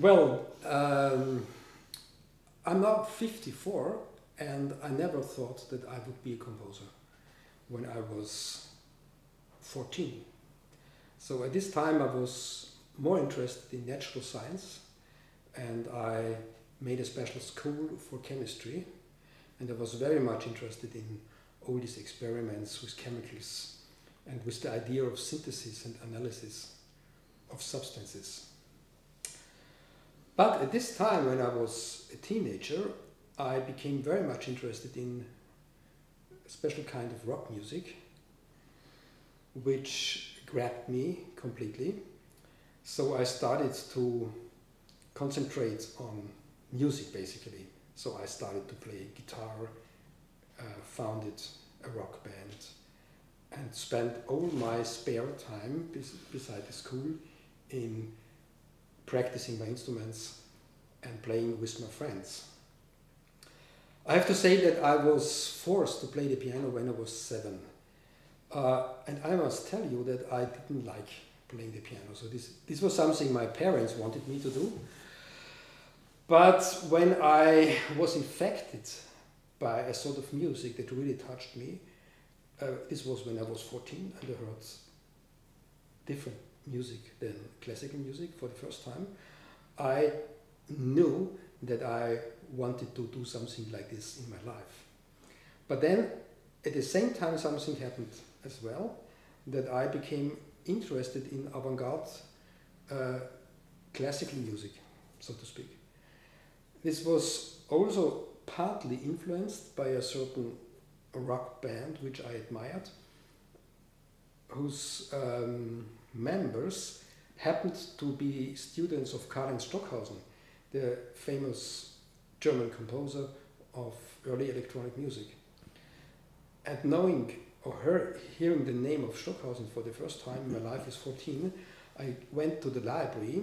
Well, um, I'm now 54 and I never thought that I would be a composer when I was 14. So at this time I was more interested in natural science and I made a special school for chemistry and I was very much interested in all these experiments with chemicals and with the idea of synthesis and analysis of substances. But at this time, when I was a teenager, I became very much interested in a special kind of rock music, which grabbed me completely. So I started to concentrate on music basically. So I started to play guitar, uh, founded a rock band, and spent all my spare time bes beside the school in practicing my instruments and playing with my friends. I have to say that I was forced to play the piano when I was seven. Uh, and I must tell you that I didn't like playing the piano. So this, this was something my parents wanted me to do. But when I was infected by a sort of music that really touched me, uh, this was when I was 14 and I heard different music than classical music for the first time, I knew that I wanted to do something like this in my life. But then, at the same time, something happened as well, that I became interested in avant-garde uh, classical music, so to speak. This was also partly influenced by a certain rock band which I admired, whose um, members happened to be students of Karlheinz Stockhausen, the famous German composer of early electronic music. And knowing or her, hearing the name of Stockhausen for the first time in my life is 14, I went to the library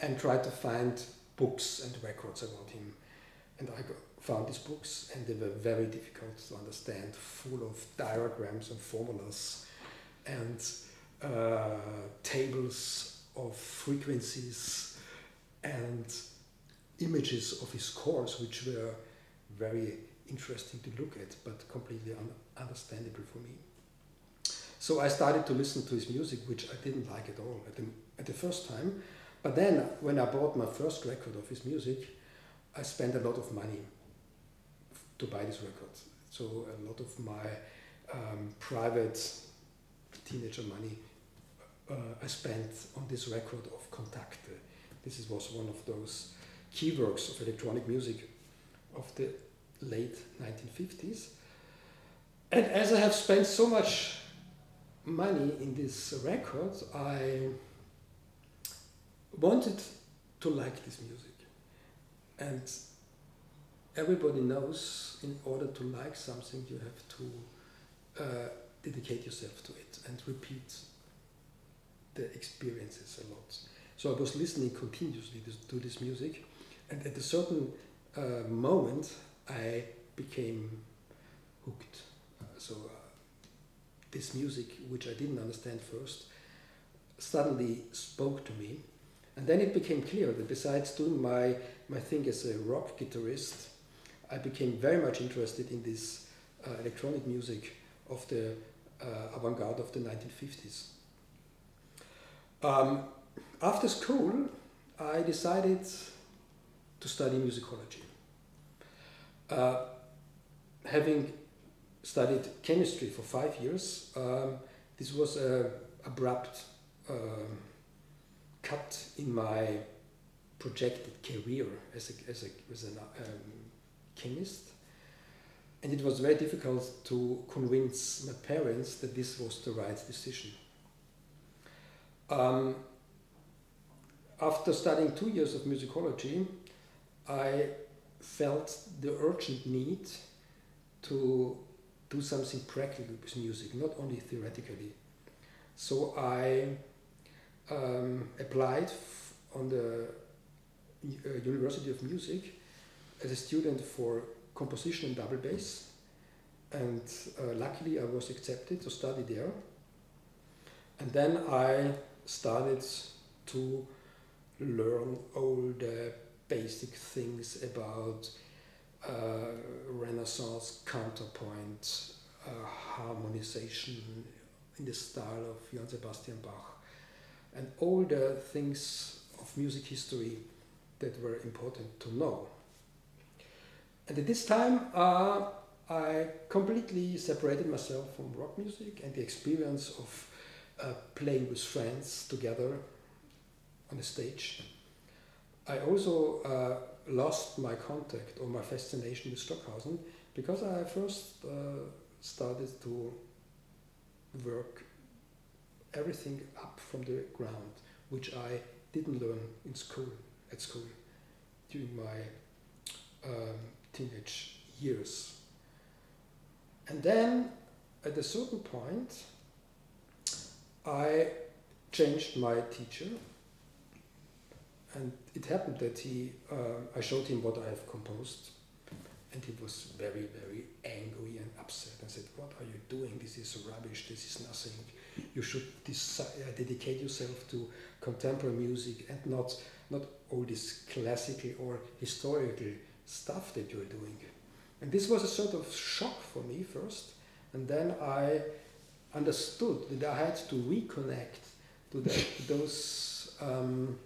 and tried to find books and records about him. And I found these books and they were very difficult to understand, full of diagrams and formulas and uh, tables of frequencies and images of his scores, which were very interesting to look at, but completely un understandable for me. So I started to listen to his music, which I didn't like at all at the, at the first time. But then, when I bought my first record of his music, I spent a lot of money to buy this record. So a lot of my um, private teenager money I spent on this record of Kontakte. This is, was one of those key works of electronic music of the late 1950s. And as I have spent so much money in this record, I wanted to like this music. And everybody knows in order to like something, you have to uh, dedicate yourself to it and repeat the experiences a lot. So I was listening continuously to this music, and at a certain uh, moment, I became hooked. Uh, so uh, this music, which I didn't understand first, suddenly spoke to me. And then it became clear that besides doing my, my thing as a rock guitarist, I became very much interested in this uh, electronic music of the uh, avant-garde of the 1950s. Um, after school, I decided to study musicology. Uh, having studied chemistry for five years, um, this was an abrupt uh, cut in my projected career as, a, as, a, as an um, chemist. And it was very difficult to convince my parents that this was the right decision. Um, after studying two years of musicology, I felt the urgent need to do something practical with music, not only theoretically. So I um, applied on the uh, University of Music as a student for composition and double bass. And uh, luckily I was accepted to study there. And then I started to learn all the basic things about uh, Renaissance counterpoint, uh, harmonization in the style of Johann Sebastian Bach, and all the things of music history that were important to know. And at this time, uh, I completely separated myself from rock music and the experience of uh, playing with friends together on the stage. I also uh, lost my contact or my fascination with Stockhausen because I first uh, started to work everything up from the ground, which I didn't learn in school, at school, during my um, teenage years. And then, at a certain point, I changed my teacher, and it happened that he, uh, I showed him what I have composed, and he was very, very angry and upset and said, What are you doing? This is rubbish, this is nothing. You should decide, uh, dedicate yourself to contemporary music and not, not all this classical or historical stuff that you're doing. And this was a sort of shock for me first, and then I understood that I had to reconnect to the, those um,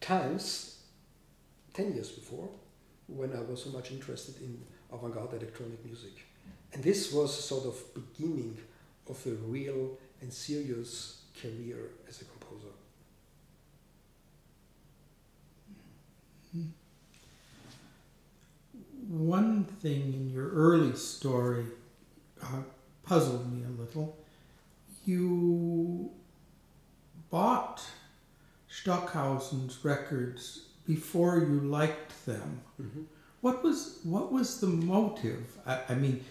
times 10 years before when I was so much interested in avant-garde electronic music. And this was sort of beginning of a real and serious career as a composer. One thing in your early story uh, puzzled me a little. You bought Stockhausen's records before you liked them. Mm-hmm. What was what was the motive? I, I, mean,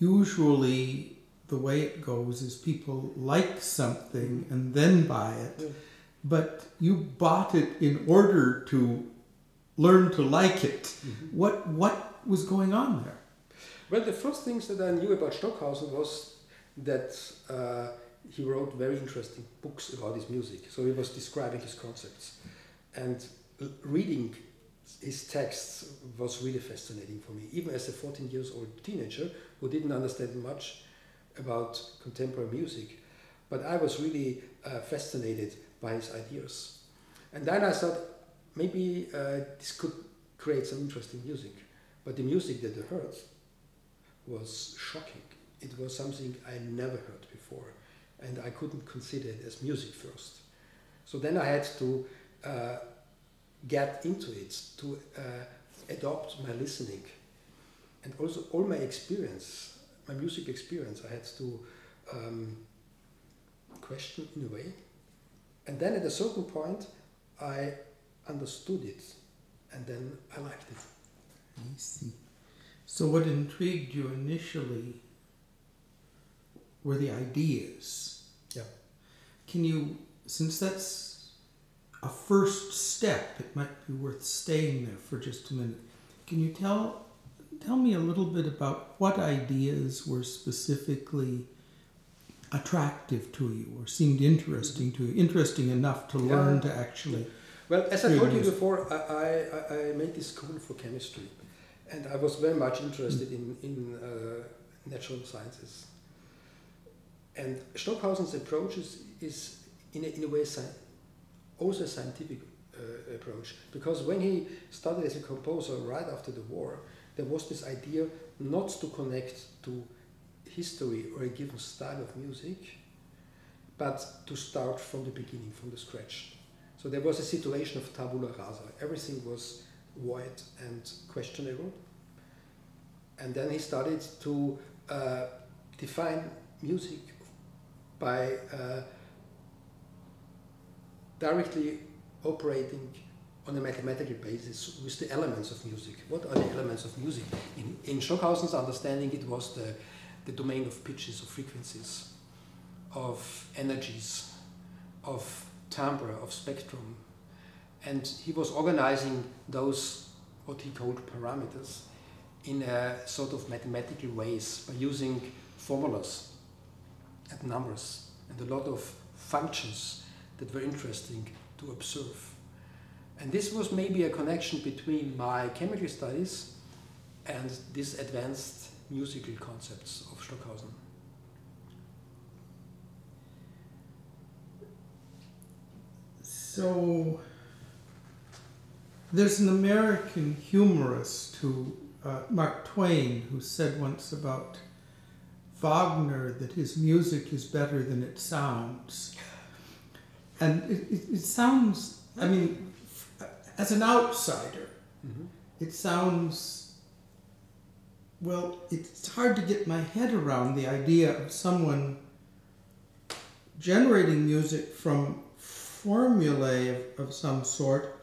usually the way it goes is people like something and then buy it, but you bought it in order to learn to like it. Mm-hmm. What what was going on there? Well, the first things that I knew about Stockhausen was that uh, he wrote very interesting books about his music. So he was describing his concepts, and reading his texts was really fascinating for me, even as a 14 years old teenager who didn't understand much about contemporary music. But I was really uh, fascinated by his ideas. And then I thought maybe uh, this could create some interesting music. But the music that I heard was shocking. It was something I never heard before, and I couldn't consider it as music first. So then I had to uh, get into it, to uh, adopt my listening, and also all my experience, my music experience, I had to um, question in a way. And then at a certain point, I understood it, and then I liked it. I see. So, what intrigued you initially were the ideas. Yeah. Can you, since that's a first step, it might be worth staying there for just a minute. Can you tell tell me a little bit about what ideas were specifically attractive to you or seemed interesting to you, interesting enough to yeah. learn to actually. Well, as I told you before, I, I, I made this school for chemistry, and I was very much interested in, in uh, natural sciences. And Stockhausen's approach is, is in, a, in a way, also a scientific uh, approach. Because when he started as a composer right after the war, there was this idea not to connect to history or a given style of music, but to start from the beginning, from the scratch. So there was a situation of tabula rasa. Everything was void and questionable. And then he started to uh, define music by uh, directly operating on a mathematical basis with the elements of music. What are the elements of music? In, in Stockhausen's understanding, it was the, the domain of pitches, of frequencies, of energies, of timbre, of spectrum. And he was organizing those, what he called parameters, in a sort of mathematical ways by using formulas and numbers and a lot of functions that were interesting to observe. And this was maybe a connection between my chemical studies and these advanced musical concepts of Stockhausen. So there's an American humorist who, uh, Mark Twain, who said once about Wagner that his music is better than it sounds. And it, it, it sounds, I mean, as an outsider, mm-hmm. it sounds, well, it's hard to get my head around the idea of someone generating music from formulae of, of some sort,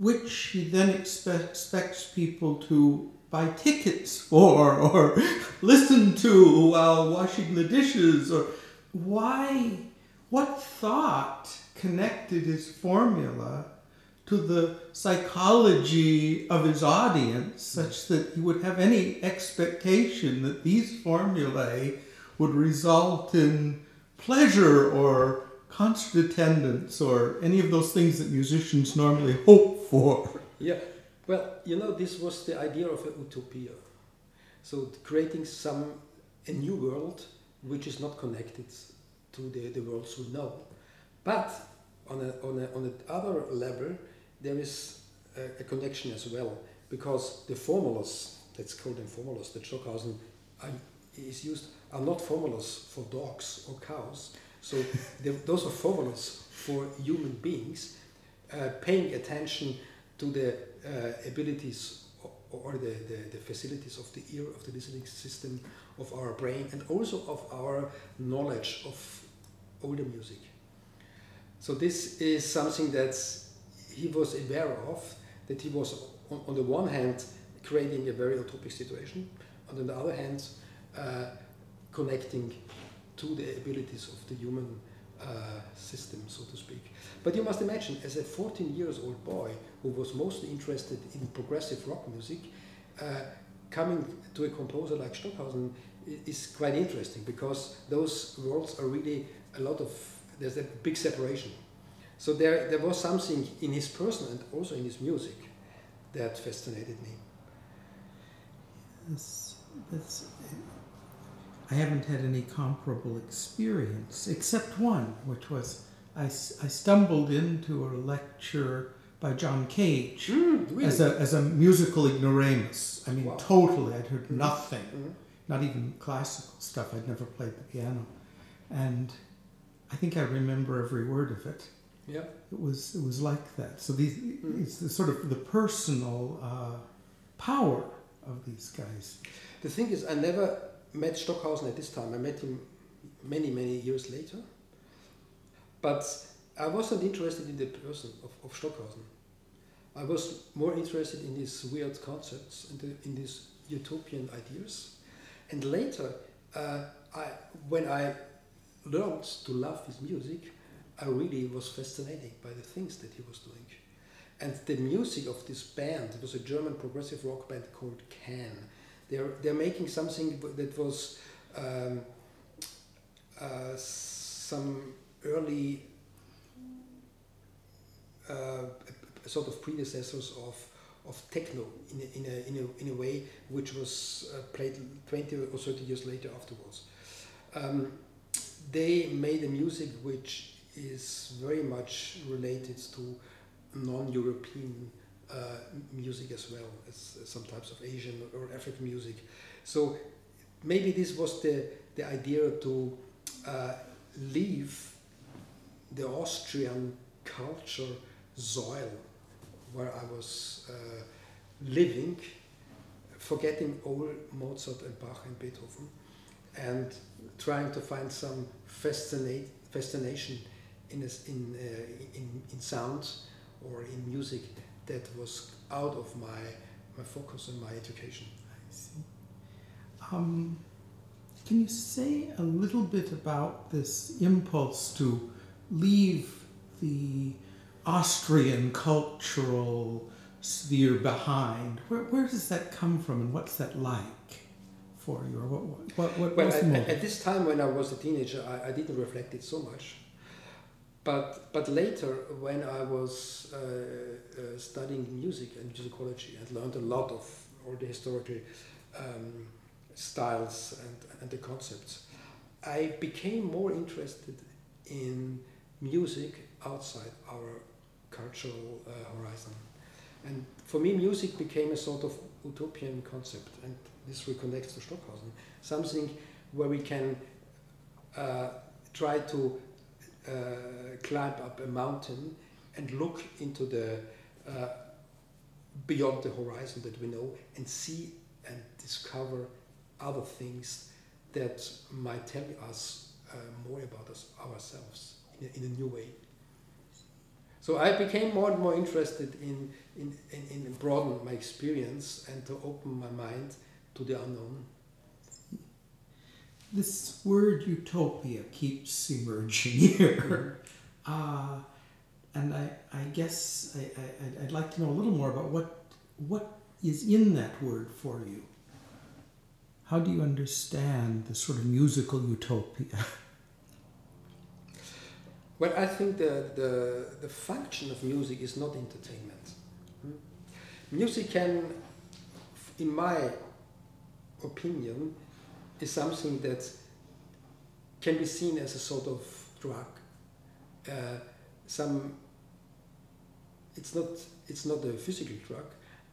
which he then expect, expects people to buy tickets for or listen to while washing the dishes or why what thought connected his formula to the psychology of his audience such that he would have any expectation that these formulae would result in pleasure or concert attendance or any of those things that musicians normally hope for. Yeah, well, you know, this was the idea of a utopia. So creating some a new world which is not connected to the, the worlds we know. But on a, on a, on a other level, there is a, a, connection as well because the formulas, let's call them formulas, that Stockhausen uh, is used, are not formulas for dogs or cows, so those are formulas for human beings uh, paying attention to the uh, abilities or, the, the, the, facilities of the ear, of the listening system, of our brain, and also of our knowledge of older music. So this is something that he was aware of, that he was on, on the one hand creating a very utopic situation, and on the other hand uh, connecting to the abilities of the human uh, system, so to speak. But you must imagine, as a 14 years old boy who was mostly interested in progressive rock music, uh, coming to a composer like Stockhausen is quite interesting because those worlds are really a lot of, there's a big separation. So there, there was something in his person and also in his music that fascinated me. That's, that's I haven't had any comparable experience, except one, which was I, I stumbled into a lecture by John Cage mm, really? as, a, as a musical ignoramus. I mean, wow. totally. I'd heard mm-hmm. nothing, mm-hmm. not even classical stuff. I'd never played the piano. And I think I remember every word of it. Yeah. It was, it was like that. So these, mm-hmm. it's the sort of the personal uh, power of these guys. The thing is, I never met Stockhausen at this time. I met him many, many years later. But I wasn't interested in the person of, of Stockhausen. I was more interested in his weird concepts and in, in these utopian ideas. And later, uh, I, when I learned to love his music, I really was fascinated by the things that he was doing. And the music of this band, it was a German progressive rock band called Can they're, they're making something that was um, uh, some early uh, sort of predecessors of, of techno in a, in a, in a, in a way which was uh, played 20 or 30 years later afterwards. Um, they made a music which is very much related to non-European music as well as some types of Asian or African music. So maybe this was the, the idea to uh, leave the Austrian culture soil where I was uh, living, forgetting all Mozart and Bach and Beethoven, and trying to find some fascinate, fascination in, in, uh, in, in sound or in music that was out of my, my focus and my education. I see. Um, can you say a little bit about this impulse to leave the Austrian cultural sphere behind? Where, where does that come from and what's that like? For you, or what, what, what well, at, this time when I was a teenager, I, I didn't reflect it so much. But but later, when I was uh, uh, studying music and musicology, and learned a lot of all the historical um, styles and, and the concepts, I became more interested in music outside our cultural uh, horizon. And for me, music became a sort of utopian concept, and this reconnects to Stockhausen, something where we can uh, try to climb up a mountain and look into the uh, beyond the horizon that we know and see and discover other things that might tell us uh, more about us ourselves in a, in a new way. So I became more and more interested in, in, in, in broaden my experience and to open my mind to the unknown. This word utopia keeps emerging here. Uh, and I, I guess I, I, I'd like to know a little more about what, what is in that word for you. How do you understand the sort of musical utopia? Well, I think the, the, the function of music is not entertainment. Hmm? Music can, in my opinion, is something that can be seen as a sort of drug. Uh, some, it's not, it's not a physical drug,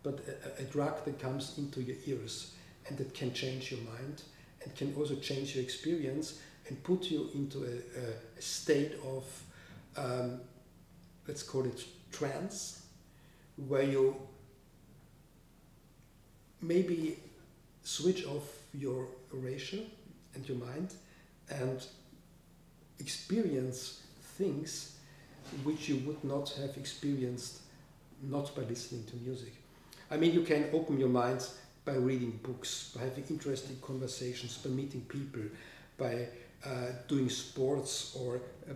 but a, a drug that comes into your ears and that can change your mind and can also change your experience and put you into a, a, state of, um, let's call it trance, where you maybe switch off your erasure and your mind and experience things which you would not have experienced not by listening to music. I mean, you can open your mind by reading books, by having interesting conversations, by meeting people, by uh, doing sports or uh,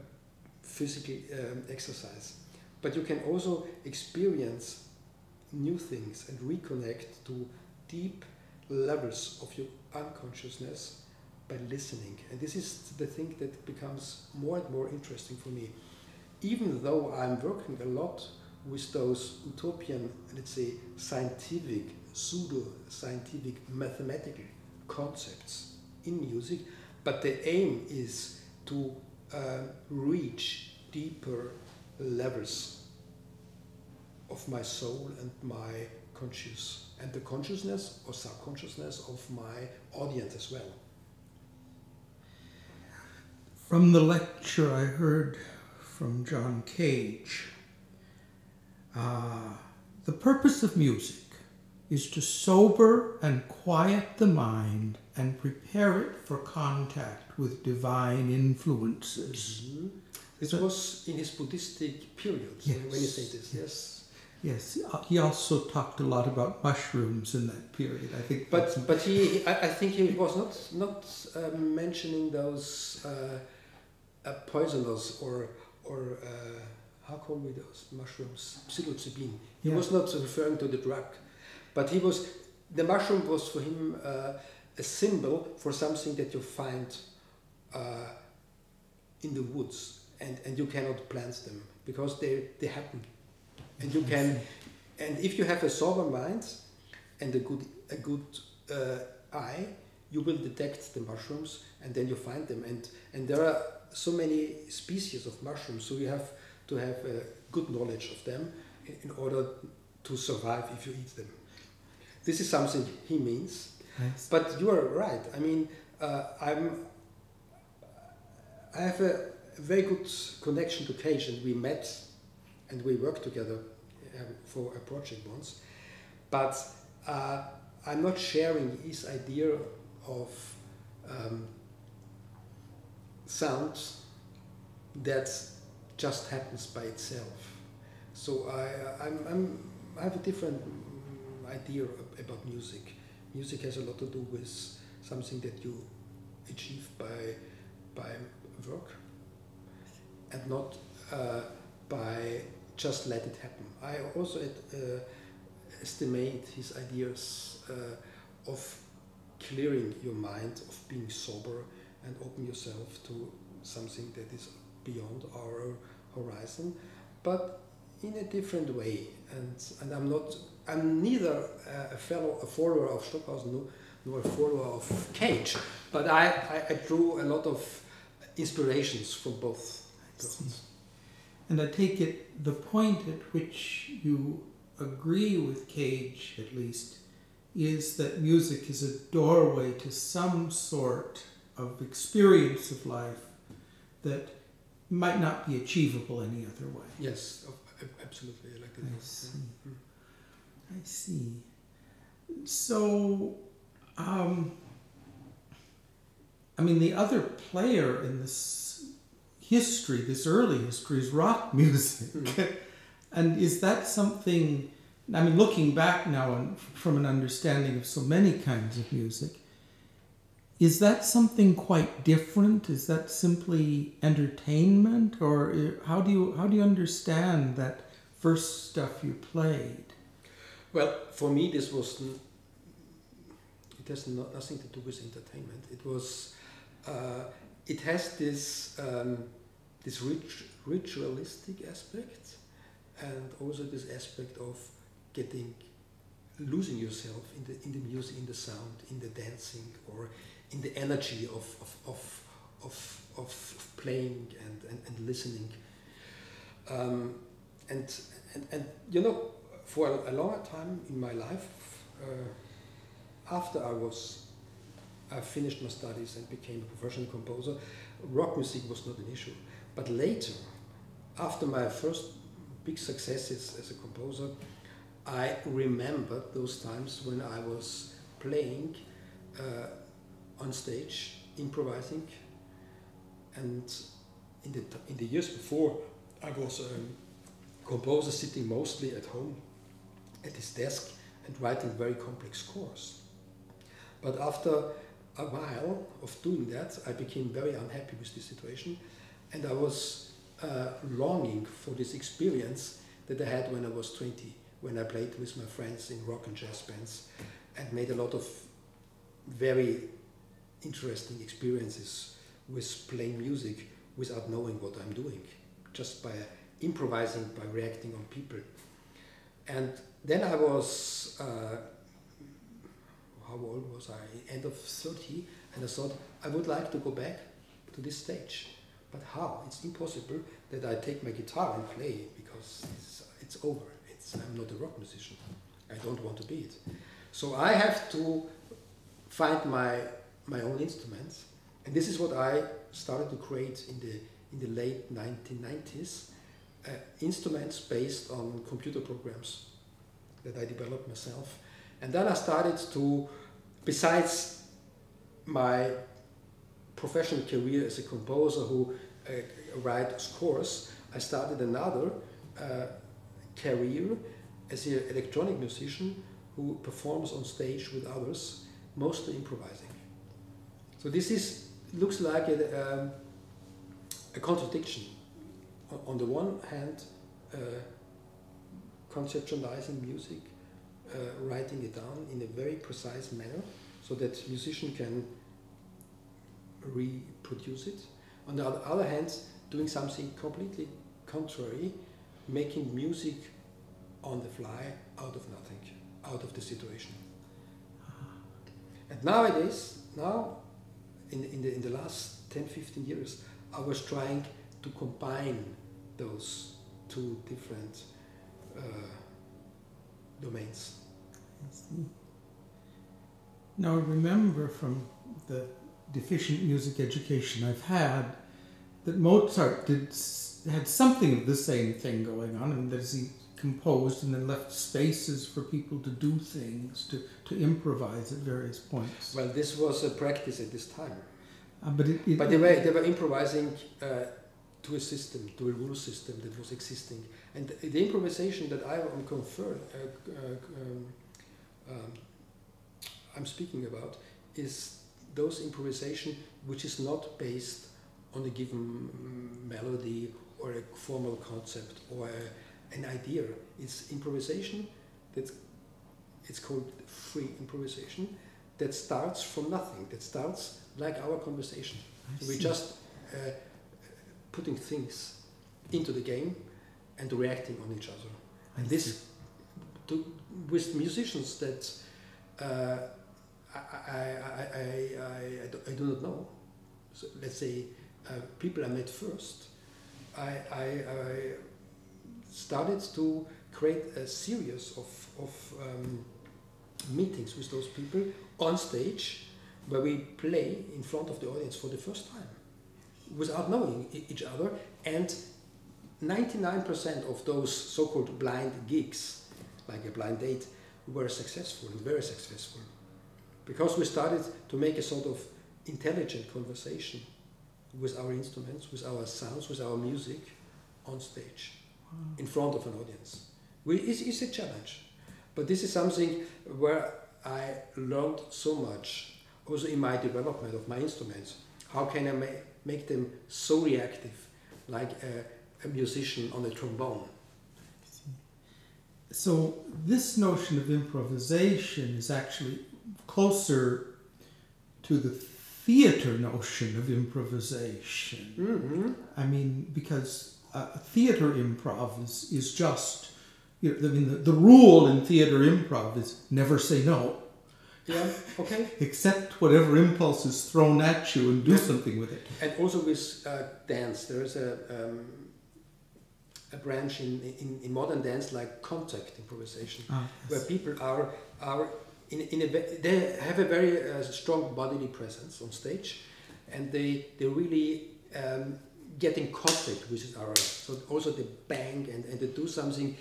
physical um, exercise. But you can also experience new things and reconnect to deep levels of your unconsciousness by listening. And this is the thing that becomes more and more interesting for me. Even though I'm working a lot with those utopian, let's say, scientific, pseudo scientific, mathematical concepts in music, but the aim is to uh, reach deeper levels of my soul and my conscious and the consciousness or subconsciousness of my audience as well. From the lecture I heard from John Cage, uh, the purpose of music is to sober and quiet the mind and prepare it for contact with divine influences. Mm-hmm. This so, was in his Buddhistic period yes, when you say this, yes. Yes, uh, he also talked a lot about mushrooms in that period. I think, but but he, I, I think he was not not uh, mentioning those uh, uh, poisoners or or uh, how call we those mushrooms psilocybin. He yeah. was not referring to the drug, but he was the mushroom was for him uh, a symbol for something that you find in the woods and and you cannot plant them because they they happen and you can and if you have a sober mind and a good a good uh, eye you will detect the mushrooms and then you find them. And and there are so many species of mushrooms so you have to have a good knowledge of them in, in order to survive if you eat them. This is something he means. Nice. but you are right. I mean uh, i'm i have a very good connection to Cage and we met and we worked together for a project once. But uh, I'm not sharing his idea of um, sound that just happens by itself. So I, I'm, I'm, I have a different idea about music. Music has a lot to do with something that you achieve by, by work and not uh, by just let it happen. I also uh, estimate his ideas uh, of clearing your mind, of being sober, and open yourself to something that is beyond our horizon, but in a different way. And, and I'm not, I'm neither a, fellow, a follower of Stockhausen nor, nor a follower of Cage, but I, I, I drew a lot of inspirations from both. And I take it the point at which you agree with Cage, at least, is that music is a doorway to some sort of experience of life that might not be achievable any other way. Yes, absolutely. I like. I see. I see. So, um, I mean, the other player in this history, this early history, is rock music. Mm. and is that something I mean, looking back now and from an understanding of so many kinds of music, is that something quite different? Is that simply entertainment, or uh, how do you how do you understand that first stuff you played? Well, for me, this was it has not, nothing to do with entertainment. It was uh, it has this um, this ritualistic aspect, and also this aspect of getting losing yourself in the in the music, in the sound, in the dancing, or in the energy of of of of, of playing and, and, and listening. Um, and, and and you know, for a, a longer time in my life, uh, after I was I finished my studies and became a professional composer, rock music was not an issue. But later, after my first big successes as a composer, I remembered those times when I was playing uh, on stage, improvising, and in the, in the years before, I was a composer sitting mostly at home at his desk and writing very complex scores. But after a while of doing that, I became very unhappy with the situation, and I was uh, longing for this experience that I had when I was 20 when I played with my friends in rock and jazz bands and made a lot of very interesting experiences with playing music without knowing what I'm doing, just by improvising, by reacting on people. And then I was, uh, how old was I? End of 30, and I thought I would like to go back to this stage. But how? It's impossible that I take my guitar and play because it's, it's over. I'm not a rock musician. I don't want to be it. So I have to find my my own instruments, and this is what I started to create in the in the late 1990s. Uh, instruments based on computer programs that I developed myself, and then I started to, besides my professional career as a composer who uh, write scores, I started another uh, career as an electronic musician who performs on stage with others, mostly improvising. So this is looks like a, um, a contradiction. On the one hand, uh, conceptualizing music, uh, writing it down in a very precise manner, so that musician can reproduce it. On the other hand, doing something completely contrary making music on the fly out of nothing, out of the situation. And nowadays, now, in, in, the, in the last 10 15 years, I was trying to combine those two different uh, domains. Now, remember from the deficient music education I've had that Mozart did had something of the same thing going on, and that he composed and then left spaces for people to do things, to, to improvise at various points. Well, this was a practice at this time. Uh, but it, it, but they were, they were improvising uh, to a system, to a rule system that was existing. And the, the improvisation that I am confer, uh, uh, um, um, I'm speaking about is those improvisation which is not based on a given melody or a formal concept or a, an idea. It's improvisation that's it's called free improvisation that starts from nothing, that starts like our conversation. So we just uh, putting things into the game and reacting on each other. I And see. this, to, with musicians that uh, I, I, I, I, do- not know, so let's say uh, people I met first, I, I, I started to create a series of, of um, meetings with those people on stage where we play in front of the audience for the first time without knowing each other. And 99% of those so-called blind gigs like a blind date were successful and very successful because we started to make a sort of intelligent conversation with our instruments with our sounds with our music on stage in front of an audience. We, it's, it's a challenge. But this is something where i learned so much also in my development of my instruments. How can i ma- make them so reactive like a, a musician on a trombone? So this notion of improvisation is actually closer to the theater notion of improvisation. mm-hmm. I mean, because uh, theater improv is, is just, you know, I mean, the, the rule in theater improv is never say no, yeah okay accept whatever impulse is thrown at you and do something with it. And also with uh, dance, there is a, um, a branch in, in, in modern dance like contact improvisation, Ah, where people are, are in, in a, they have a very uh, strong bodily presence on stage and they, they really um, get in contact with other. So also they bang and, and they do something,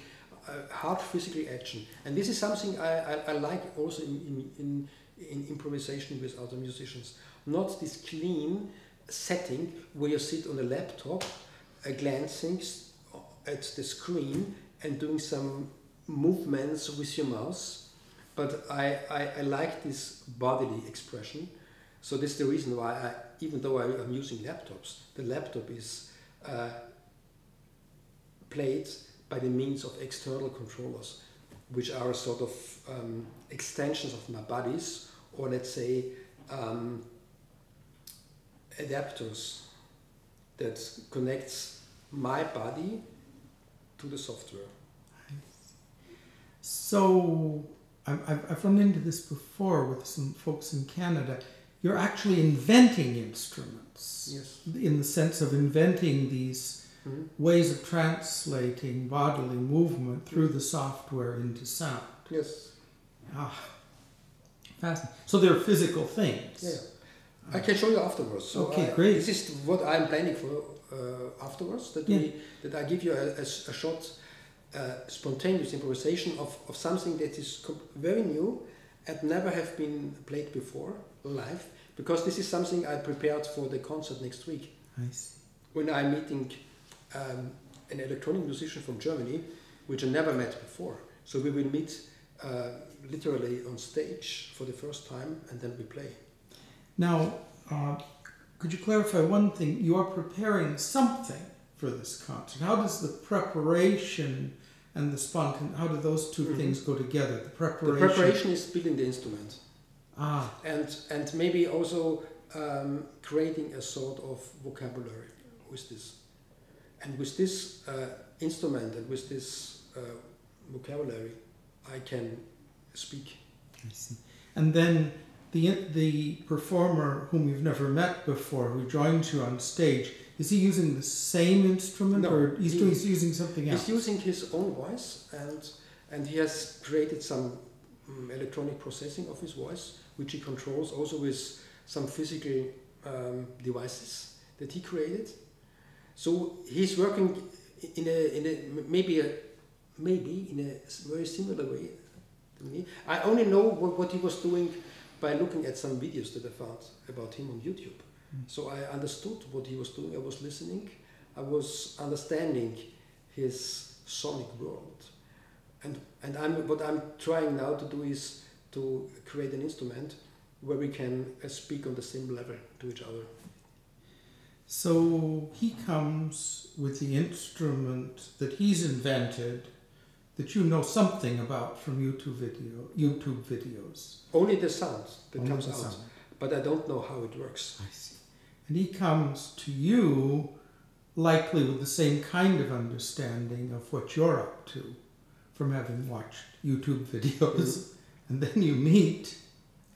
uh, hard physical action. And this is something I, I, I like also in, in, in, in improvisation with other musicians. Not this clean setting where you sit on a laptop, uh, glancing at the screen and doing some movements with your mouse. But I, I, I like this bodily expression. So this is the reason why I, even though I, am using laptops, the laptop is uh, played by the means of external controllers, which are sort of um, extensions of my bodies, or let's say um, adapters that connects my body to the software. So I've, I've I've run into this before with some folks in Canada. You're actually inventing instruments Yes. in the sense of inventing these Mhm. ways of translating bodily movement through the software into sound. Yes. Ah, fascinating. So they're physical things. Yeah. I can show you afterwards. So Okay, I- great. This is what I'm planning for uh, afterwards. That Yeah. we that I give you a short, uh, spontaneous improvisation of, of something that is very new and never have been played before live. Because this is something I prepared for the concert next week I see. when I'm meeting um, an electronic musician from Germany, which I never met before. So we will meet uh, literally on stage for the first time, and then we play. Now, uh, could you clarify one thing? You are preparing something for this concert. How does the preparation and the spontan how do those 2 Mhm. things go together? The preparation. The preparation. preparation is building the instrument, Ah, and and maybe also um, creating a sort of vocabulary with this, and with this uh, instrument and with this uh, vocabulary, I can speak. I see. And then the the performer whom you've never met before, who joins you on stage, is he using the same instrument, No, or he's, he- doing, he's using something else? He's using his own voice, and and he has created some um, electronic processing of his voice, which he controls also with some physical um, devices that he created. So he's working in a in a maybe a maybe in a very similar way to me. I only know what, what he was doing by looking at some videos that I found about him on YouTube. So I understood what he was doing. I was listening. I was understanding his sonic world. And, and I'm, what I'm trying now to do is to create an instrument where we can uh, speak on the same level to each other. So he comes with the instrument that he's invented, that you know something about from YouTube video, YouTube videos. Only the sounds that Only comes out, sound. but I don't know how it works. I see. And he comes to you likely with the same kind of understanding of what you're up to from having watched YouTube videos. Mm-hmm. And then you meet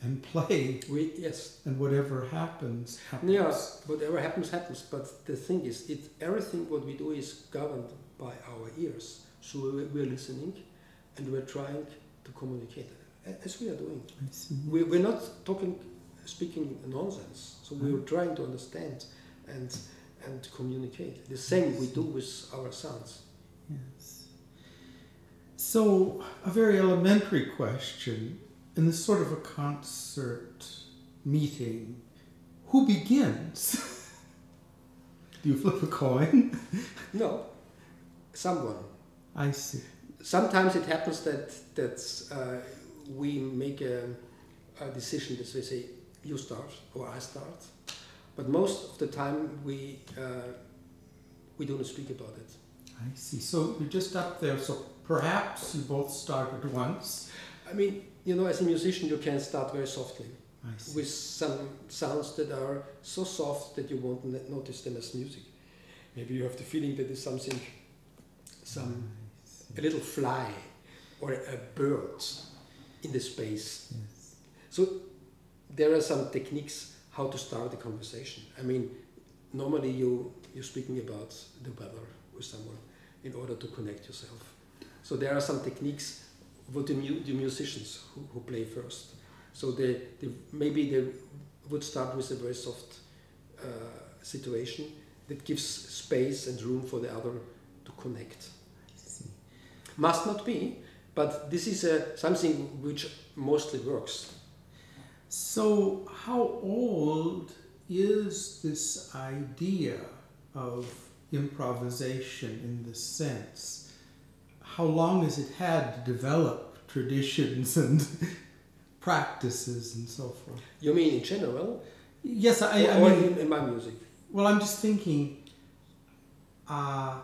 and play, We yes. and whatever happens, happens. Yeah, whatever happens, happens. But the thing is, it everything what we do is governed by our ears. So we- we're listening, and we're trying to communicate as we are doing. We, we're not talking, speaking nonsense. So we're Mhm. trying to understand and and communicate. The same we do with our sons. Yes. So, a very elementary question in this sort of a concert meeting who begins? Do you flip a coin? No, someone. I see. Sometimes it happens that that uh, we make a, a decision that we say you start or I start, but most of the time we uh, we don't speak about it. I see. So, you're just up there, so perhaps you both start at once. I mean, you know, as a musician, you can start very softly with some sounds that are so soft that you won't notice them as music. Maybe you have the feeling that there's something, some see. A little fly or a bird in the space. Yes. So there are some techniques how to start a conversation. I mean, normally you you're speaking about the weather with someone in order to connect yourself. So there are some techniques for the, mu- the musicians who, who play first. So they, they maybe they would start with a very soft uh, situation that gives space and room for the other to connect. Must not be, but this is a, something which mostly works. So, how old is this idea of improvisation in this sense? How long has it had to develop traditions and practices and so forth? You mean in general, Yes, I, I or mean, in, in my music? well, I'm just thinking. Uh,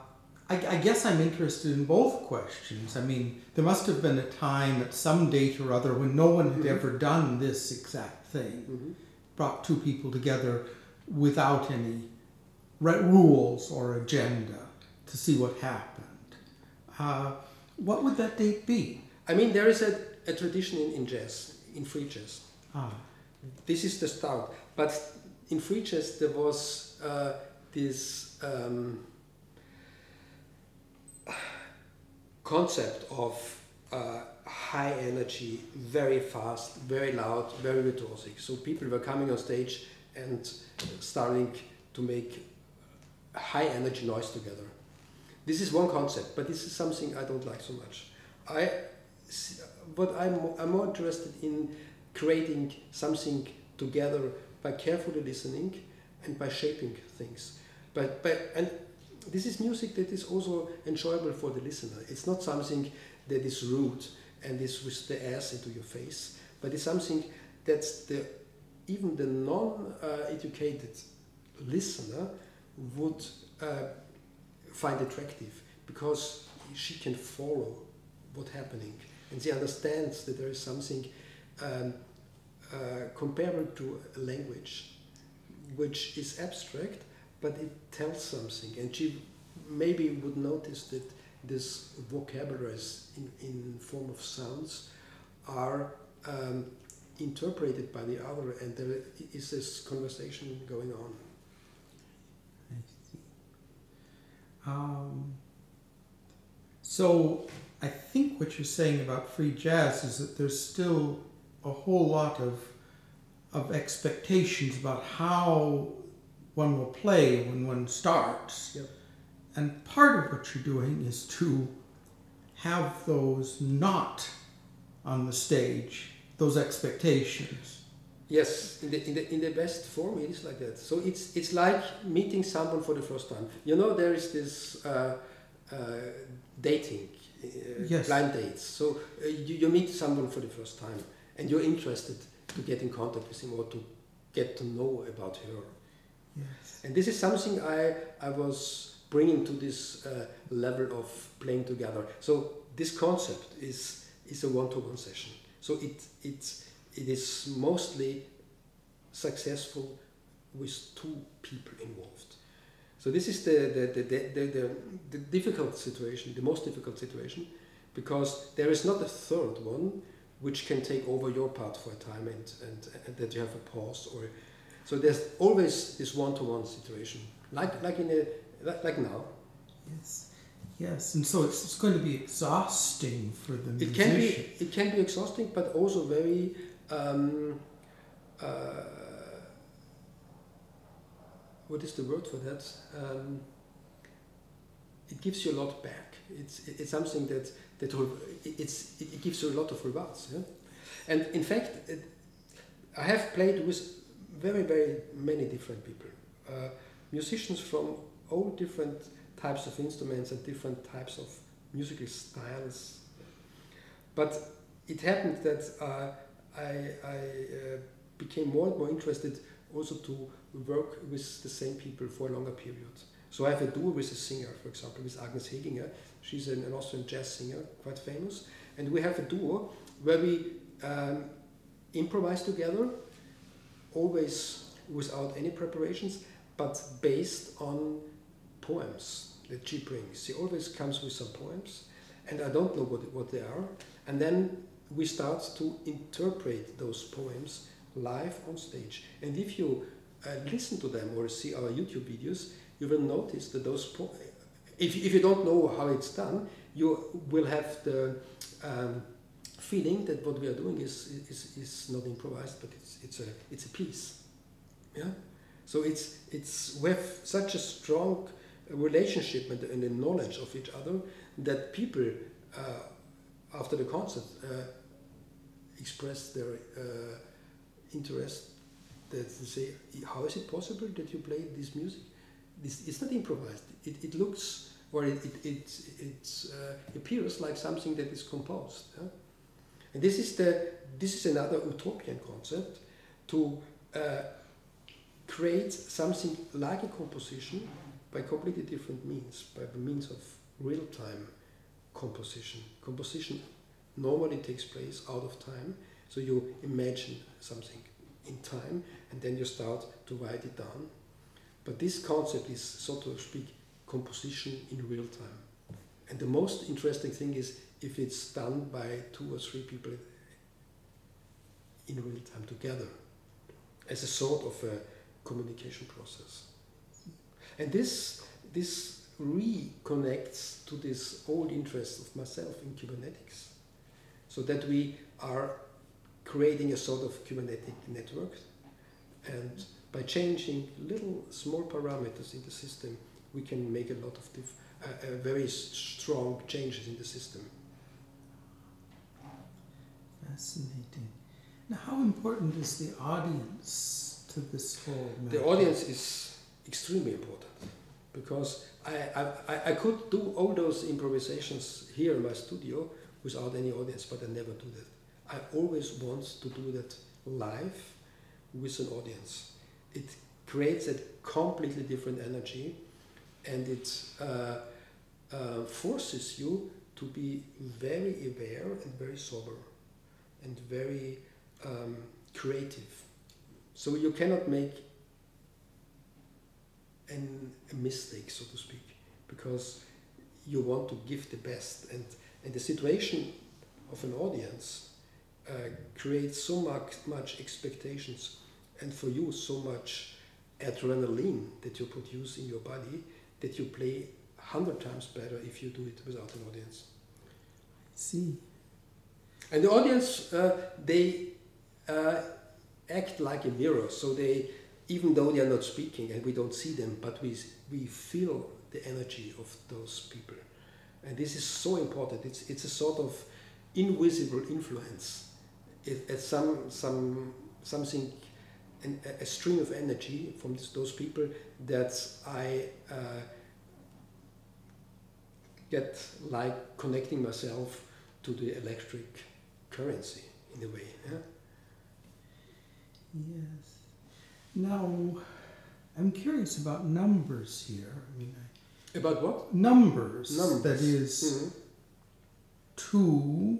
I, I guess I'm interested in both questions. I mean, there must have been a time at some date or other when no one had Mhm. ever done this exact thing. hmm brought two people together without any re- rules or agenda to see what happened. Uh, what would that date be? I mean, there is a, a tradition in, in jazz, in free jazz. Ah, This is the start. But in free jazz, there was uh, this um, concept of uh, high energy, very fast, very loud, very virtuosic. So people were coming on stage and starting to make high energy noise together. This is one concept, but this is something I don't like so much. I, what I'm, I'm more interested in creating something together by carefully listening and by shaping things. But, but and this is music that is also enjoyable for the listener. It's not something that is rude and is with the ass into your face, but it's something that the even the non-educated listener would uh, find attractive because she can follow what's happening and she understands that there is something um, uh, comparable to a language which is abstract but it tells something and she maybe would notice that these vocabularies in, in form of sounds are um, interpreted by the other and there is this conversation going on. Um, so I think what you're saying about free jazz is that there's still a whole lot of of expectations about how one will play when one starts. Yep. And part of what you're doing is to have those not on the stage, those expectations. Yes, in the, in the in the best form it is like that. So it's it's like meeting someone for the first time. You know there is this uh, uh, dating, uh, Yes. blind dates. So uh, you, you meet someone for the first time and you're interested to get in contact with him or to get to know about her. And this is something I I was bringing to this uh, level of playing together. So this concept is is a one-to-one session. So it it's it is mostly successful with two people involved. So this is the the, the, the, the, the, the difficult situation, the most difficult situation, because there is not a third one which can take over your part for a time and, and, and that you have a pause or so there's always this one-to-one situation like like in a like, like now Yes. Yes, and so it's, it's going to be exhausting for the it musician. can be it can be exhausting but also very um, uh, what is the word for that um, it gives you a lot back it's it's something that that it's it gives you a lot of rewards yeah? and in fact it, I have played with very very many different people uh, musicians from all different types of instruments and different types of musical styles but it happened that uh, I, I uh, became more and more interested also to work with the same people for a longer period. So I have a duo with a singer, for example, with Agnes Heginger. She's an, an Austrian jazz singer, quite famous. And we have a duo where we um, improvise together, always without any preparations, but based on poems that she brings. She always comes with some poems, and I don't know what, what they are. And then we start to interpret those poems live on stage. And if you uh, listen to them or see our YouTube videos, you will notice that those po- if, if you don't know how it's done, you will have the um, feeling that what we are doing is, is, is not improvised, but it's, it's, a, it's a piece. Yeah? So it's, it's, we have such a strong relationship and, and the knowledge of each other that people, uh, after the concert, uh, express their uh, interest that they say, how is it possible that you play this music? This, it's not improvised. It, it looks, or it, it, it, it uh, appears like something that is composed. yeah? And this is, the, this is another utopian concept to uh, create something like a composition by completely different means, by the means of real-time composition. Composition normally takes place out of time, so you imagine something in time and then you start to write it down. But this concept is, so to speak, composition in real time. And the most interesting thing is if it's done by two or three people in real time together as a sort of a communication process. And this, this reconnects to this old interest of myself in cybernetics, so that we are creating a sort of cybernetic network, and by changing little small parameters in the system, we can make a lot of uh, uh, very strong changes in the system. Fascinating. Now, how important is the audience to this whole matter? The audience is extremely important because I, I, I- could do all those improvisations here in my studio without any audience, but I never do that. I always want to do that live with an audience. It creates a completely different energy and it uh, uh, forces you to be very aware and very sober and very um, creative. So you cannot make an, a mistake, so to speak, because you want to give the best. And, and the situation of an audience uh, creates so much, much expectations and for you so much adrenaline that you produce in your body that you play 100 times better if you do it without an audience. I See, And the audience, uh, they uh, act like a mirror. So they, even though they are not speaking and we don't see them, but we, we feel the energy of those people. And this is so important. It's, it's a sort of invisible influence. It, it's some, some, something, an, a stream of energy from this, those people that I uh, get like connecting myself to the electric currency in a way. Yeah? yes. Now, I'm curious about numbers here. I mean, I, About what? numbers. Numbers. That is, Mhm. two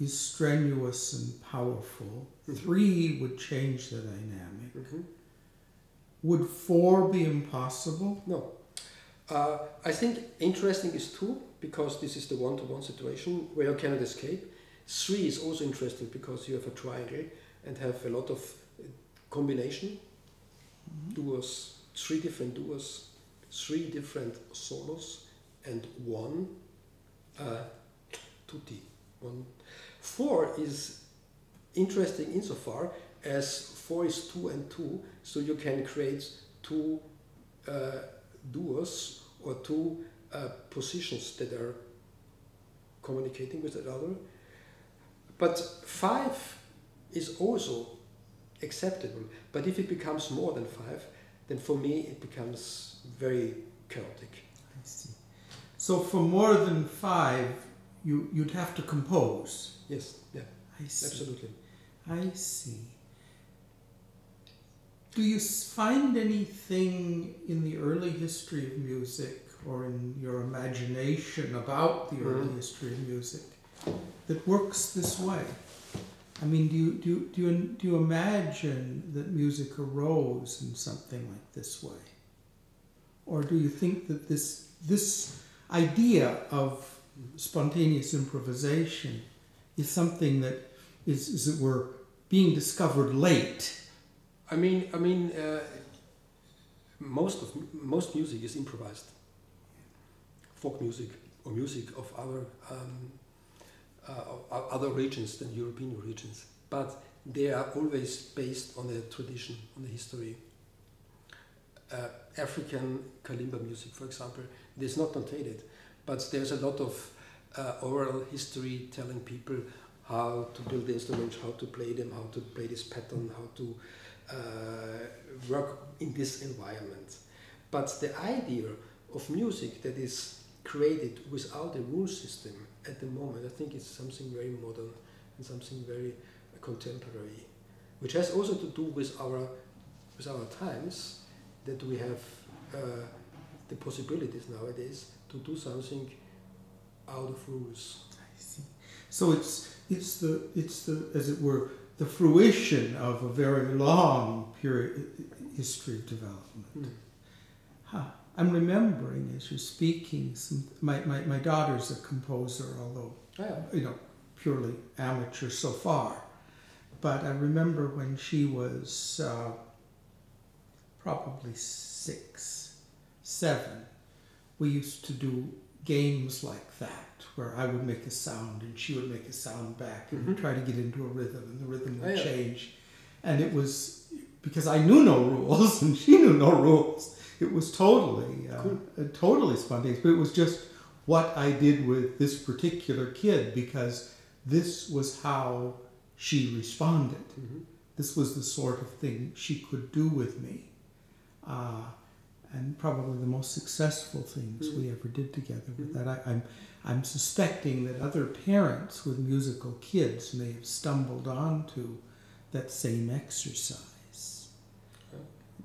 is strenuous and powerful. Mhm. Three would change the dynamic. Mhm. would four be impossible? No. Uh, I think interesting is two because this is the one-to-one situation where you cannot escape. Three is also interesting because you have a triangle and have a lot of combination, duos, three different duos, three different solos, and one uh, tutti. One. Four is interesting insofar as four is two and two, so you can create two uh, duos or two uh, positions that are communicating with each other. But five is also acceptable. But if it becomes more than five, then for me it becomes very chaotic. I see. So for more than five, you, you'd have to compose. Yes, yeah, I see. absolutely. I see. Do you find anything in the early history of music or in your imagination about the early Mhm. history of music that works this way? I mean, do you, do, you, do, you, do you imagine that music arose in something like this way? Or do you think that this, this idea of spontaneous improvisation is something that is, as it were, being discovered late? I mean, I mean, uh, most of most music is improvised. Folk music or music of other um, uh, other regions than European regions, but they are always based on the tradition, on the history. Uh, African kalimba music, for example, it is not notated, but there's a lot of uh, oral history telling people how to build the instruments, how to play them, how to play this pattern, how to uh, work in this environment. But the idea of music that is created without a rule system at the moment, I think it's something very modern and something very contemporary, which has also to do with our with our times that we have uh, the possibilities nowadays to do something out of rules. I see. So it's it's the it's the as it were the fruition of a very long period history of development. Mm. Huh. I'm remembering as you're speaking. Some my, my, my daughter's a composer, although yeah. you know purely amateur so far. But I remember when she was uh, probably six, seven, we used to do games like that where I would make a sound and she would make a sound back and Mhm. try to get into a rhythm and the rhythm would Oh, yeah. change. And it was because I knew no rules and she knew no rules. It was totally, uh, Cool. uh, totally spontaneous. But it was just what I did with this particular kid because this was how she responded. Mhm. This was the sort of thing she could do with me. Uh, and probably the most successful things we ever did together with Mhm. that. I, I'm, I'm suspecting that other parents with musical kids may have stumbled onto that same exercise.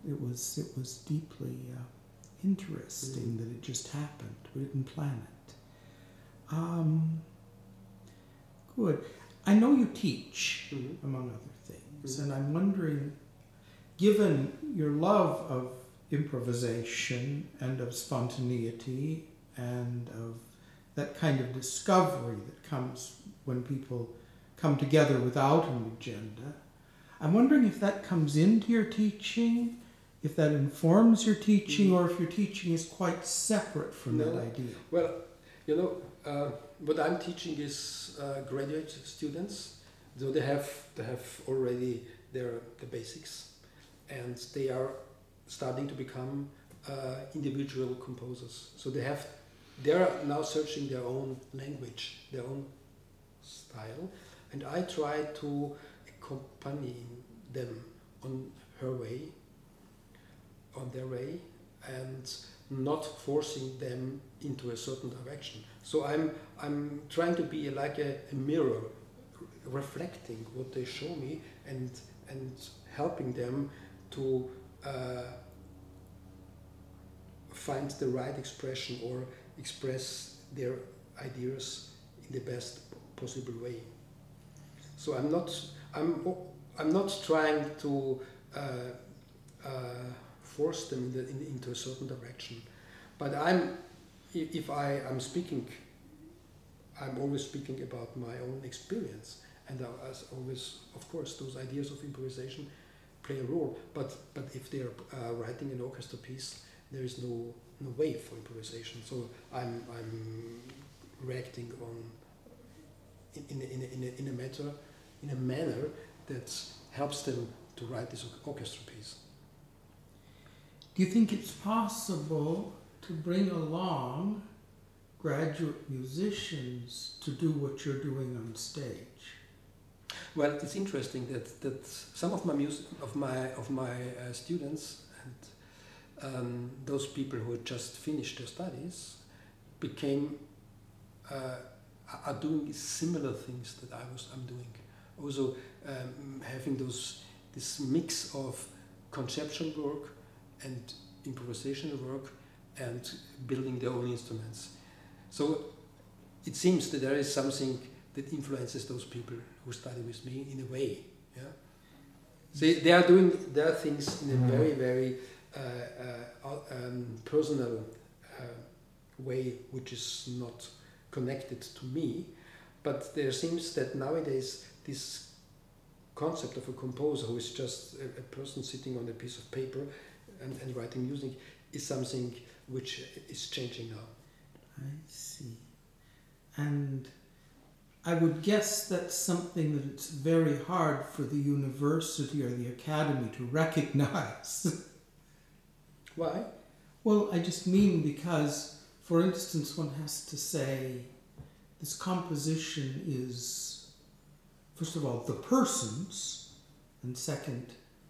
It was, it was deeply uh, interesting that it just happened. We didn't plan it. Um, good. I know you teach Mhm. among other things. Mhm. And I'm wondering, given your love of improvisation and of spontaneity and of that kind of discovery that comes when people come together without an agenda, I'm wondering if that comes into your teaching, if that informs your teaching, or if your teaching is quite separate from that idea. Well, you know, uh, what I'm teaching is uh, graduate students, so they have they have already their the basics, and they are starting to become uh, individual composers. So they have they are now searching their own language, their own style, and I try to accompany them on her way, on their way, and not forcing them into a certain direction. So I'm I'm trying to be like a, a mirror, reflecting what they show me and and helping them to uh, find the right expression or express their ideas in the best possible way. So I'm not I'm I'm not trying to uh, uh, force them in the, in, into a certain direction. But I'm, if, I am speaking, I'm always speaking about my own experience, and as always, of course, those ideas of improvisation play a role. But but if they're uh, writing an orchestra piece, there is no no way for improvisation. So I'm I'm reacting on in, in, in, in, in a matter in a manner that helps them to write this orchestra piece. Do you think it's possible to bring along graduate musicians to do what you're doing on stage? Well, it's interesting that, that some of my music, of my of my uh, students and um, those people who had just finished their studies became uh, are doing similar things that I was I'm doing. Also um, having those this mix of conceptual work and improvisational work and building their own instruments. So it seems that there is something that influences those people who study with me in a way. Yeah, they, they are doing their things in a mm-hmm. very very uh, uh, um, personal uh, way, which is not connected to me. But there seems that nowadays this concept of a composer who is just a, a person sitting on a piece of paper and, and writing music is something which is changing now. I see. And I would guess that's something that it's very hard for the university or the academy to recognize. Why? Well, I just mean because, for instance, one has to say this composition is, first of all, the person's, and second,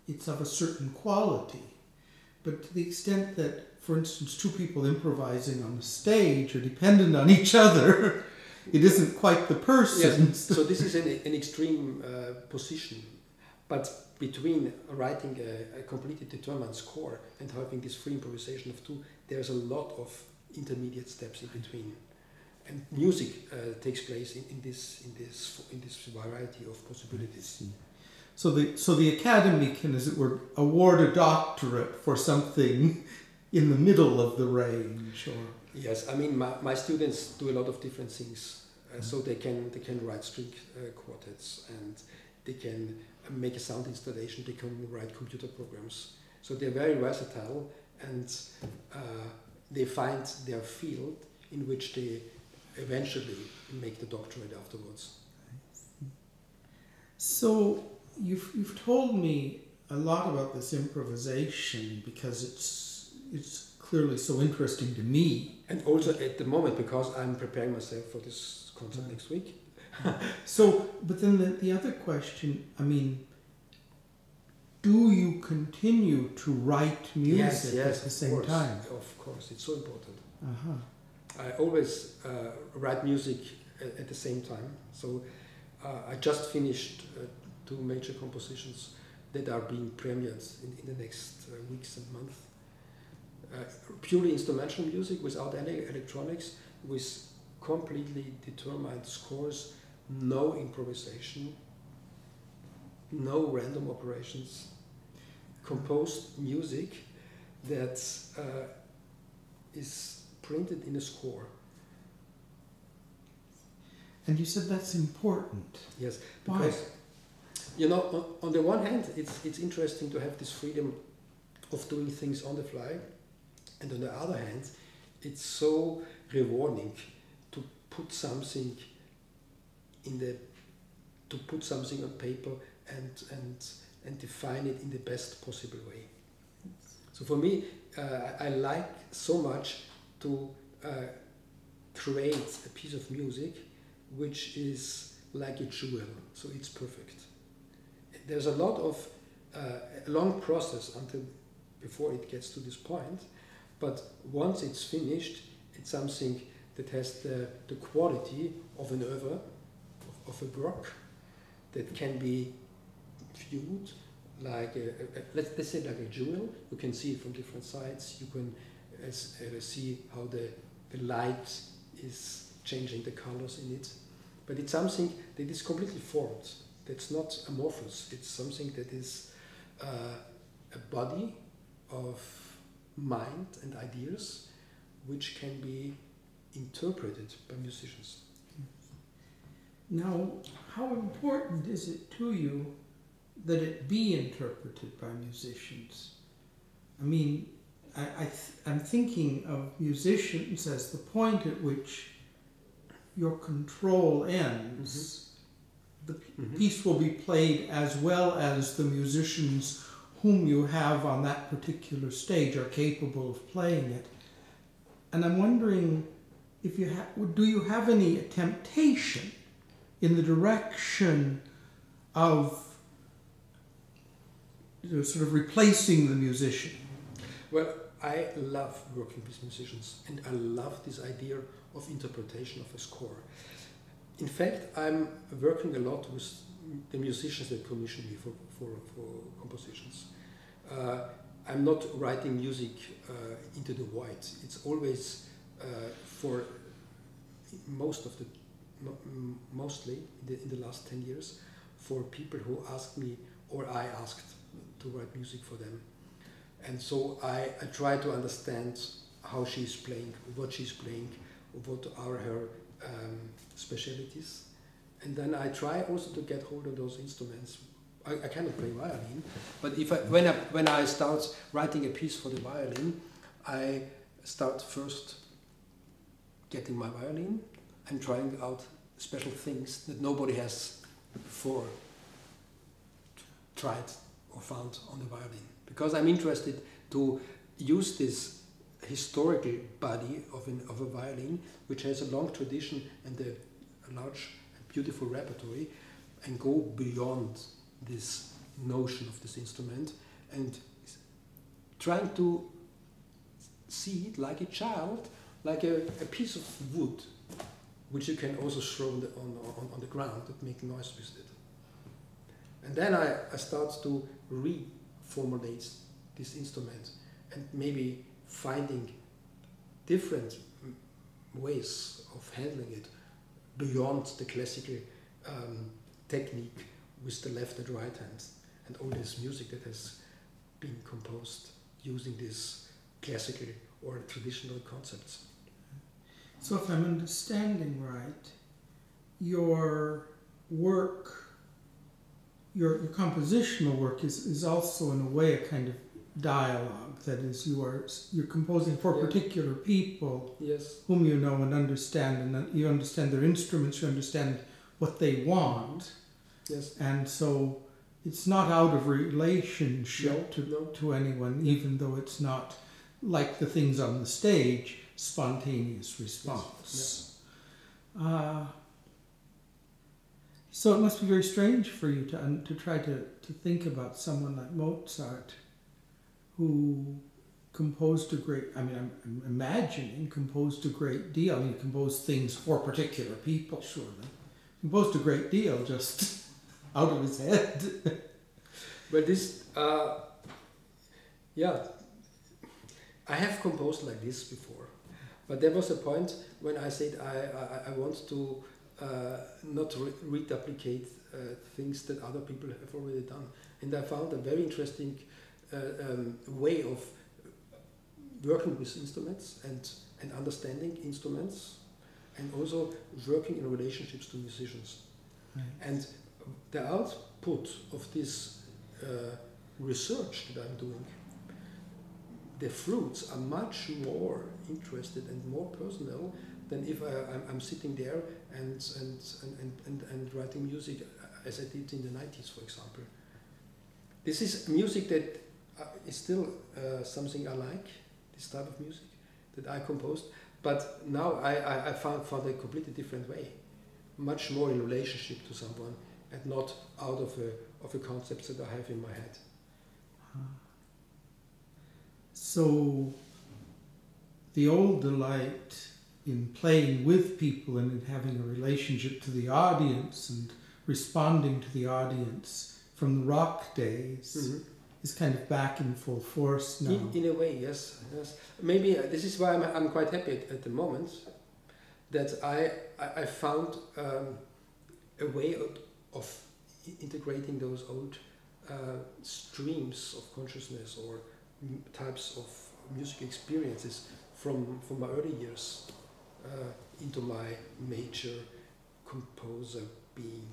it's of a certain quality. But to the extent that, for instance, two people improvising on the stage are dependent on each other, it isn't quite the person. Yes. so this is an, an extreme uh, position. But between writing a, a, completely determined score and having this free improvisation of two, there's a lot of intermediate steps in between. And music uh, takes place in, in, this, in, this, in this variety of possibilities. So the, so the academy can, as it were, award a doctorate for something in the middle of the range, or yes, I mean my, my students do a lot of different things. Uh, so they can they can write string uh, quartets and they can make a sound installation. They can write computer programs. So they're very versatile and uh, they find their field in which they eventually make the doctorate afterwards. So you've you've told me a lot about this improvisation because it's it's clearly so interesting to me. And also at the moment because I'm preparing myself for this concert next week. so, but then the, the other question, I mean, do you continue to write music yes, yes, at the same course, time? Of course, it's so important. Uh-huh. I always uh, write music at, at, the same time. So uh, I just finished uh, two major compositions that are being premiered in, in the next uh, weeks and months. Uh, purely instrumental music without any electronics, with completely determined scores, no improvisation, no random operations, composed music that uh, is printed in a score. And you said that's important. Yes, because Why? You know, on, the one hand, it's it's interesting to have this freedom of doing things on the fly, and on the other hand, it's so rewarding to put something in the to put something on paper and and and define it in the best possible way. So for me, uh, I like so much to uh, create a piece of music which is like a jewel, so it's perfect. There's a lot of uh, a long process until before it gets to this point, but once it's finished, it's something that has the, the quality of an oeuvre, of, of a work that can be viewed like a, a, let's, let's say like a jewel. You can see it from different sides. You can as, uh, see how the, the light is changing the colors in it. But it's something that is completely formed. That's not amorphous. It's something that is uh, a body of mind and ideas which can be interpreted by musicians. Now, how important is it to you that it be interpreted by musicians? I mean, I, I th- I'm thinking of musicians as the point at which your control ends. The Mhm. piece will be played as well as the musicians whom you have on that particular stage are capable of playing it. And I'm wondering if you ha- do you have any temptation in the direction of you know, sort of replacing the musician. Well, I love working with musicians and I love this idea of interpretation of a score. In fact, I'm working a lot with the musicians that commission me for, for, for compositions. Uh, I'm not writing music uh, into the void. It's always uh, for most of the, mostly in the, in the last 10 years, for people who asked me or I asked to write music for them. And so I, I try to understand how she's playing, what she's playing, what are her um, specialities. And then I try also to get hold of those instruments. I, I cannot play violin, but if I, when, I, when I start writing a piece for the violin, I start first getting my violin and trying out special things that nobody has before tried or found on the violin because I'm interested to use this historical body of, an, of a violin which has a long tradition and a, large beautiful repertory and go beyond this notion of this instrument and trying to see it like a child like a, a piece of wood which you can also throw on the, on, on, on the ground and make noise with it. And then I, I start to reformulate this instrument and maybe finding different ways of handling it beyond the classical um, technique with the left and right hands and all this music that has been composed using these classical or traditional concepts. So, if I'm understanding right, your work, your, your compositional work is, is also in a way a kind of dialogue. That is, you are you're composing for Yeah. particular people Yes. whom you know and understand, and you understand their instruments, you understand what they want, Yes. and so it's not out of relationship No, to, no. to anyone, even though it's not like the things on the stage, spontaneous response. Uh, so it must be very strange for you to, to try to, to think about someone like Mozart who composed a great, I mean, I'm, I'm imagining composed a great deal. He composed things for particular people, surely. Composed a great deal just out of his head. but this, uh, yeah, I have composed like this before, but there was a point when I said I, I, I want to uh, not re- reduplicate uh, things that other people have already done. And I found a very interesting um, way of working with instruments and, and understanding instruments and also working in relationships to musicians. And the output of this uh, research that I'm doing, the fruits are much more interested and more personal than if I, I'm, I'm sitting there and, and, and, and, and writing music as I did in the 90s, for example. This is music that uh, is still uh, something I like, this type of music that I composed, but now I, I, I found, found a completely different way, much more in relationship to someone and not out of a, of a concepts that I have in my head. So, the old delight in playing with people and in having a relationship to the audience and responding to the audience from the rock days is kind of back in full force now. In, in a way, yes, yes. Maybe uh, this is why I'm, I'm quite happy at, at the moment that I, I, I found um, a way of, of integrating those old uh, streams of consciousness or m- types of music experiences from, from my early years uh, into my major composer being.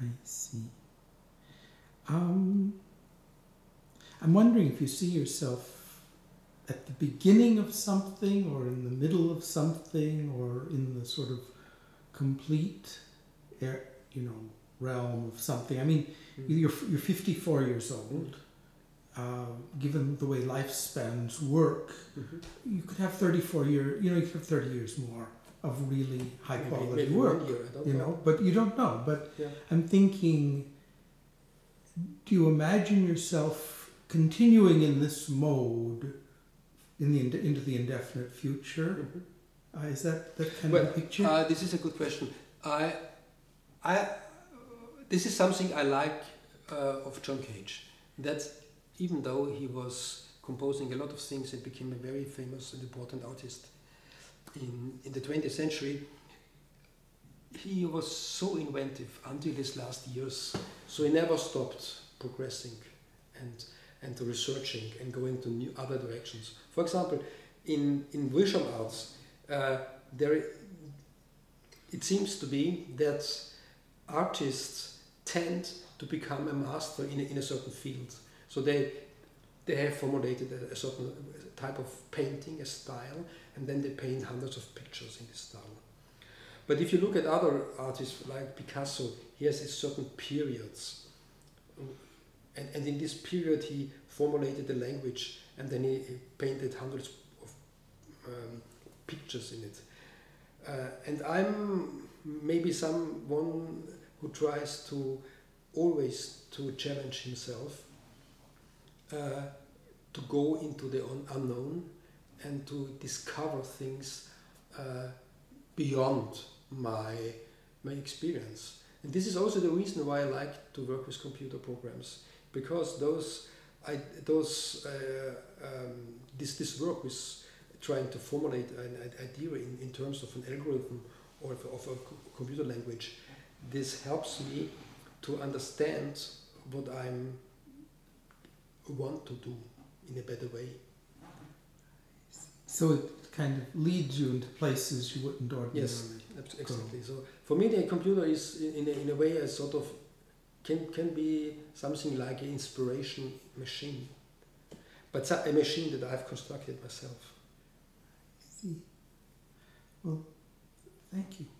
I see. Um, I'm wondering if you see yourself at the beginning of something, or in the middle of something, or in the sort of complete, air, you know, realm of something. I mean, you're you're 54 years old. Uh, given the way lifespans work, Mhm. you could have 34 years. You know, you could have 30 years more of really high Maybe- quality maybe work year, you know but you don't know but Yeah. i'm thinking do you imagine yourself continuing in this mode in the into the indefinite future Mhm. uh, is that that kind Well, of picture Uh, this is a good question. I, I, this is something I like uh, of John Cage. That even though he was composing a lot of things and became a very famous and important artist in, in the 20th century, he was so inventive until his last years. So he never stopped progressing and, and to researching and going to new other directions. For example, in, in visual arts, uh, there it seems to be that artists tend to become a master in a, in a certain field. So they they have formulated a, a certain type of painting, a style, and then they paint hundreds of pictures in this style. But if you look at other artists like Picasso, he has certain periods. And, and in this period, he formulated the language and then he, he painted hundreds of um, pictures in it. Uh, and I'm maybe someone who tries to always to challenge himself, uh, to go into the un- unknown and to discover things uh, beyond my my experience. And this is also the reason why I like to work with computer programs because those I, those uh, um, this this work with trying to formulate an idea in, in terms of an algorithm or of, of a computer language, this helps me to understand what I'm want to do in a better way. so it kind of leads you into places you wouldn't ordinarily Yes, exactly. So for me, the computer is in in a, in a way a sort of can can be something like an inspiration machine, but a machine that I've constructed myself. see. Well thank you